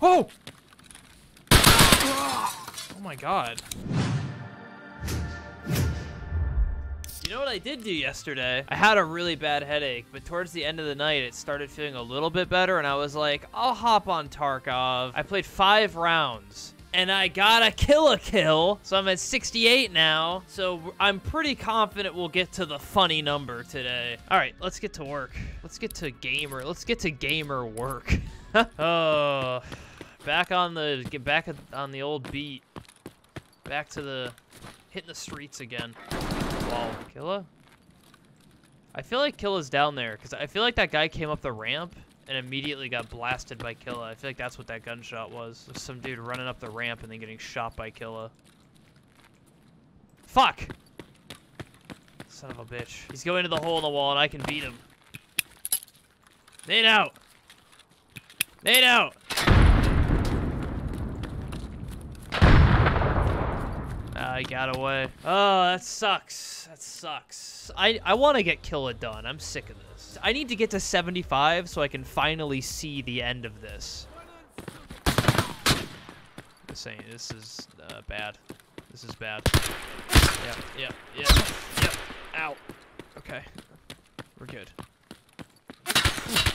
Oh! Oh my god. You know what I did do yesterday? I had a really bad headache, but towards the end of the night, it started feeling a little bit better, and I was like, I'll hop on Tarkov. I played five rounds, and I got a Killa kill, so I'm at 68 now, so I'm pretty confident we'll get to the funny number today. All right, let's get to work. Let's get to gamer. Let's get to gamer work. oh, back on the, get back on the old beat. Back to the, hitting the streets again. Wall. Killa? I feel like Killa's down there, because I feel like that guy came up the ramp and immediately got blasted by Killa. I feel like that's what that gunshot was. was some dude running up the ramp and then getting shot by Killa. Fuck! Son of a bitch. He's going to the hole in the wall and I can beat him. Nade out! Nade out! I got away. Oh, that sucks. That sucks. I, I want to get Killa done. I'm sick of this. I need to get to 75 so I can finally see the end of this. I'm saying, this is uh, bad. This is bad. Yep, yep, yep, yep. Ow. Okay. We're good.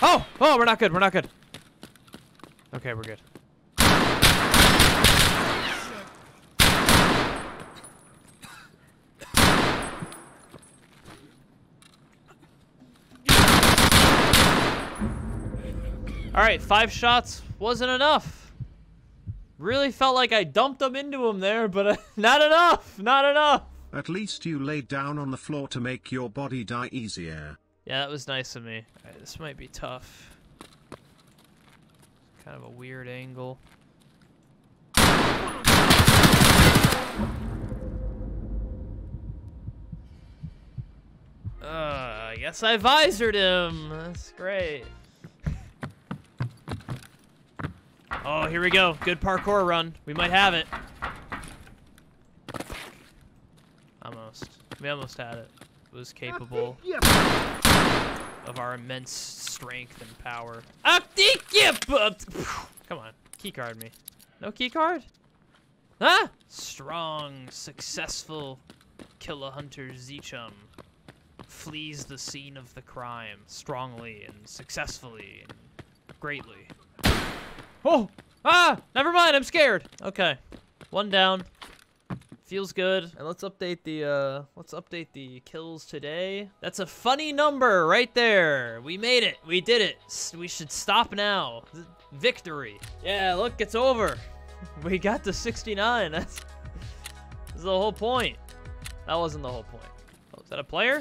Oh! Oh, we're not good. We're not good. Okay, we're good. All right, five shots wasn't enough. Really felt like I dumped them into him there, but uh, not enough, not enough. At least you laid down on the floor to make your body die easier. Yeah, that was nice of me. Right, this might be tough. Kind of a weird angle. Uh, I guess I visored him. That's great. Oh, here we go. Good parkour run. We might have it. Almost. We almost had it. It was capable of our immense strength and power. Come on. Keycard me. No keycard? Ah! Strong, successful killer hunter ZChum flees the scene of the crime strongly and successfully and greatly. Oh! Ah! Never mind, I'm scared. Okay. One down. Feels good. And let's update the, uh, let's update the kills today. That's a funny number right there. We made it. We did it. We should stop now. Victory. Yeah, look, it's over. We got to 69. That's, that's the whole point. That wasn't the whole point. Oh, is that a player?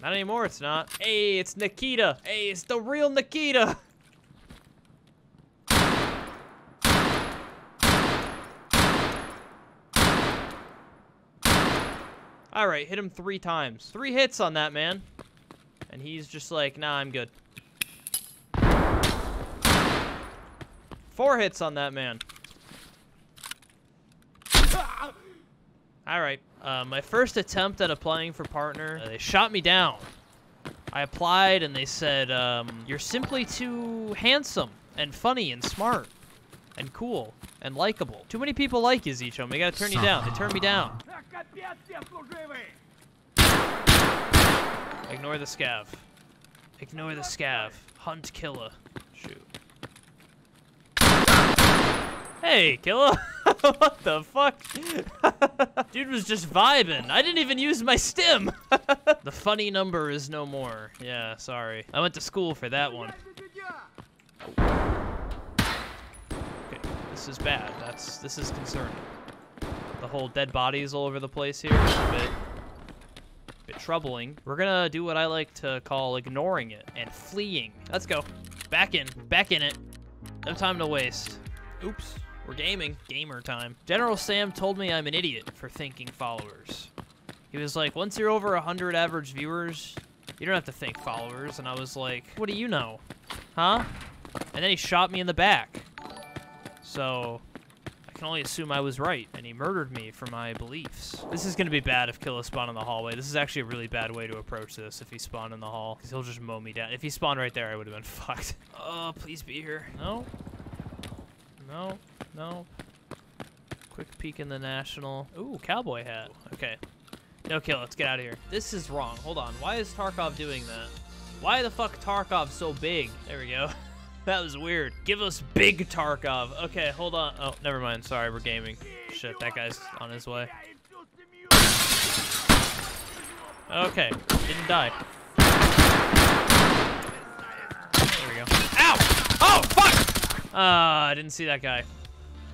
Not anymore, it's not. Hey, it's Nikita. Hey, it's the real Nikita. All right, hit him three times. Three hits on that man. And he's just like, nah, I'm good. Four hits on that man. All right, uh, my first attempt at applying for partner, uh, they shot me down. I applied and they said, um, you're simply too handsome and funny and smart and cool and likable. Too many people like you, ZChum. They gotta turn you down. They turn me down. Ignore the scav. Ignore the scav. Hunt Killa. Shoot. Hey, Killa. what the fuck? Dude was just vibing. I didn't even use my stim. the funny number is no more. Yeah, sorry. I went to school for that one. This is bad. That's this is concerning. The whole dead bodies all over the place here is a bit, bit troubling. We're gonna do what I like to call ignoring it and fleeing. Let's go. Back in. Back in it. No time to waste. Oops. We're gaming. Gamer time. General Sam told me I'm an idiot for thinking followers. He was like, once you're over 100 average viewers, you don't have to thank followers. And I was like, what do you know? Huh? And then he shot me in the back. So, I can only assume I was right, and he murdered me for my beliefs. This is gonna be bad if Killa spawned in the hallway. This is actually a really bad way to approach this if he spawned in the hall, because he'll just mow me down. If he spawned right there, I would have been fucked. Oh, please be here. No. No. No. Quick peek in the national. Ooh, cowboy hat. Okay. No kill, let's get out of here. This is wrong. Hold on. Why is Tarkov doing that? Why the fuck Tarkov so big? There we go. that was weird. Give us big Tarkov. Okay, hold on. Oh, never mind. Sorry, we're gaming. Shit, that guy's on his way. Okay, didn't die. There we go. Ow! Oh, fuck! Ah, I didn't see that guy.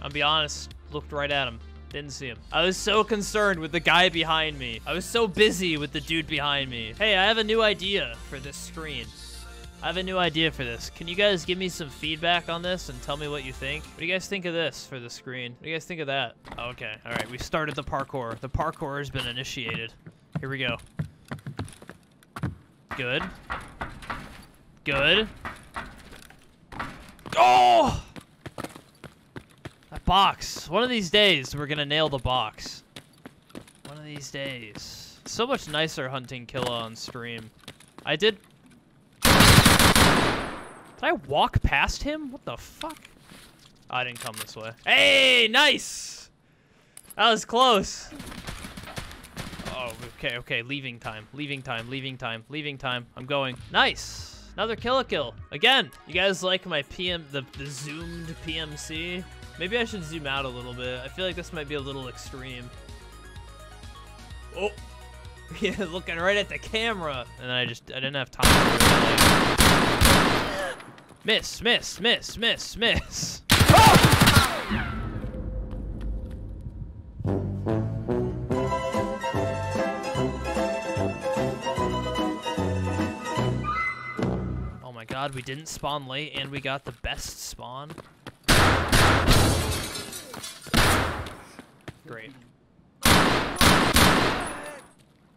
I'll be honest, looked right at him. Didn't see him. I was so concerned with the guy behind me. I was so busy with the dude behind me. Hey, I have a new idea for this screen. I have a new idea for this. Can you guys give me some feedback on this and tell me what you think? What do you guys think of this for the screen? What do you guys think of that? Oh, okay, all right, we started the parkour. The parkour has been initiated. Here we go. Good. Good. Oh! That box. One of these days, we're gonna nail the box. One of these days. So much nicer hunting Killa on stream. I did... Did I walk past him? What the fuck? Oh, I didn't come this way. Hey, nice! That was close. Oh, okay, okay. Leaving time. Leaving time. Leaving time. Leaving time. I'm going. Nice. Another Killa kill. Again, you guys like my PM, the, the zoomed PMC? Maybe I should zoom out a little bit. I feel like this might be a little extreme. Oh. Yeah, looking right at the camera. And then I just, I didn't have time. Miss, miss, miss, miss, miss. Oh! Oh my god, we didn't spawn late and we got the best spawn. Great.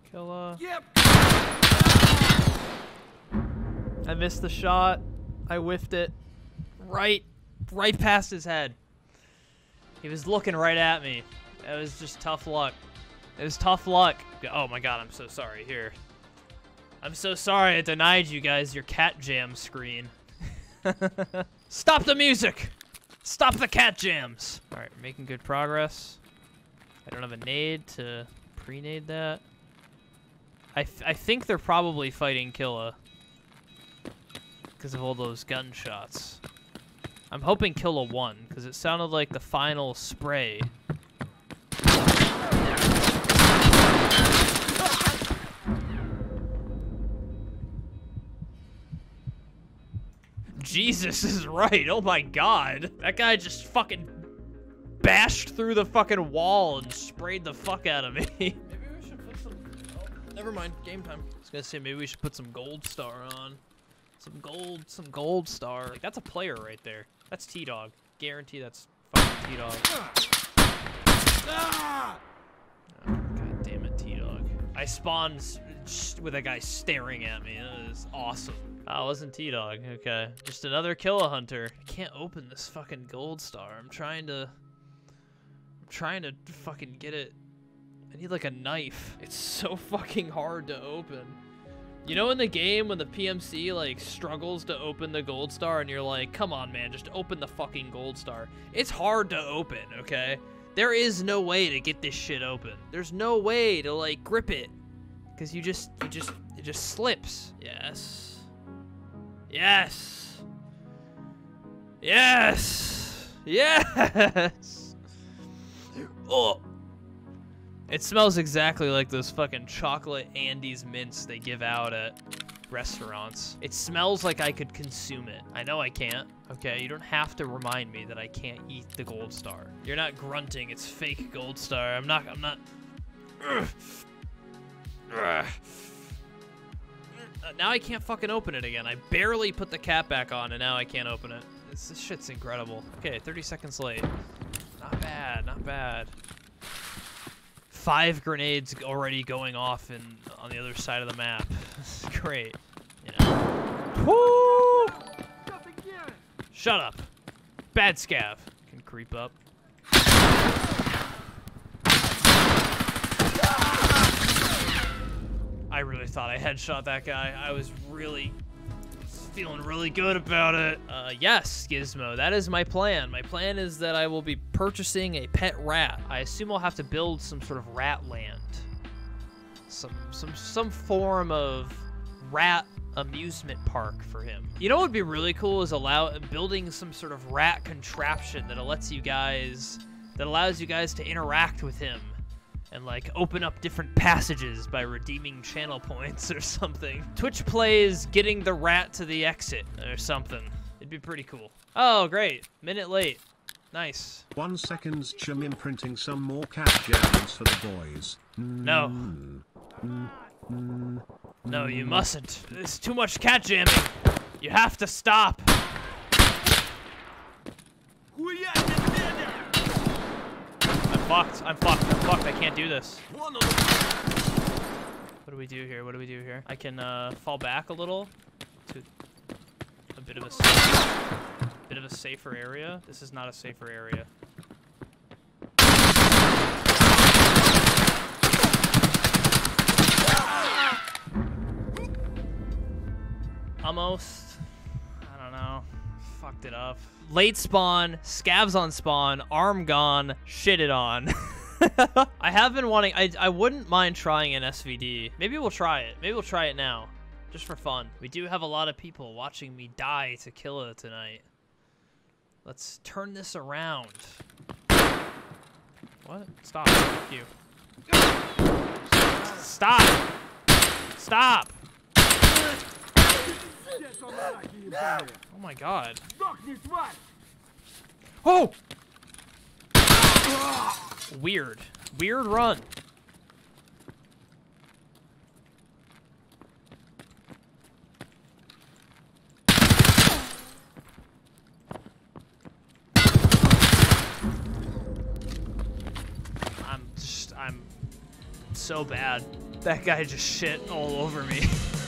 Killa. Yep. I missed the shot. I whiffed it. Right, right past his head. He was looking right at me. It was just tough luck. It was tough luck. Oh my god, I'm so sorry. Here. I'm so sorry I denied you guys your cat jam screen. Stop the music! Stop the cat jams! Alright, making good progress. I don't have a nade to pre-nade that. I, th I think they're probably fighting Killa. Because of all those gunshots. I'm hoping kill a one, because it sounded like the final spray. Jesus is right. Oh my god. That guy just fucking bashed through the fucking wall and sprayed the fuck out of me. maybe we should put some... Oh, never mind. Game time. I was gonna say maybe we should put some gold star on. Some gold, some gold star. Like, that's a player right there. That's T-Dog. Guarantee that's fucking T-Dog. Oh, God damn it, T-Dog. I spawned with a guy staring at me. That was awesome. Oh, it wasn't T-Dog. Okay. Just another Killa Hunter. I can't open this fucking gold star. I'm trying to... I'm trying to fucking get it... I need like a knife. It's so fucking hard to open. You know in the game when the PMC like struggles to open the gold star and you're like, come on man, just open the fucking gold star. It's hard to open, okay? There is no way to get this shit open. There's no way to like grip it. Cause you just you just it just slips. Yes. Yes. Yes. Yes. Oh. It smells exactly like those fucking chocolate Andes mints they give out at restaurants. It smells like I could consume it. I know I can't. Okay, you don't have to remind me that I can't eat the gold star. You're not grunting. It's fake gold star. I'm not. I'm not. Uh, now I can't fucking open it again. I barely put the cap back on, and now I can't open it. This, this shit's incredible. Okay, 30 seconds late. Not bad. Not bad five grenades already going off in on the other side of the map. This is great. Woo! Shut up. Bad scav. Can creep up. I really thought I headshot that guy. I was really feeling really good about it. Uh, yes, Gizmo, that is my plan. My plan is that I will be purchasing a pet rat. I assume I'll have to build some sort of rat land. Some, some, some form of rat amusement park for him. You know what would be really cool is allow building some sort of rat contraption that lets you guys, that allows you guys to interact with him and like open up different passages by redeeming channel points or something. Twitch plays getting the rat to the exit or something. It'd be pretty cool. Oh, great. Minute late. Nice. One seconds chum imprinting some more cat jams for the boys. No. Mm-hmm. Mm-hmm. No, you mustn't. It's too much cat jamming. You have to stop. I'm fucked. I'm fucked. I'm fucked. I can't do this. What do we do here? What do we do here? I can uh, fall back a little to a bit of a safe, bit of a safer area. This is not a safer area. Almost. Fucked it up. Late spawn, scavs on spawn, arm gone, shitted on. I have been wanting, I, I wouldn't mind trying an SVD. Maybe we'll try it. Maybe we'll try it now. Just for fun. We do have a lot of people watching me die to kill Killa tonight. Let's turn this around. What? Stop. You. Stop! Stop! Oh my god. Oh! Weird. Weird run. I'm just, I'm so bad. That guy just shit all over me.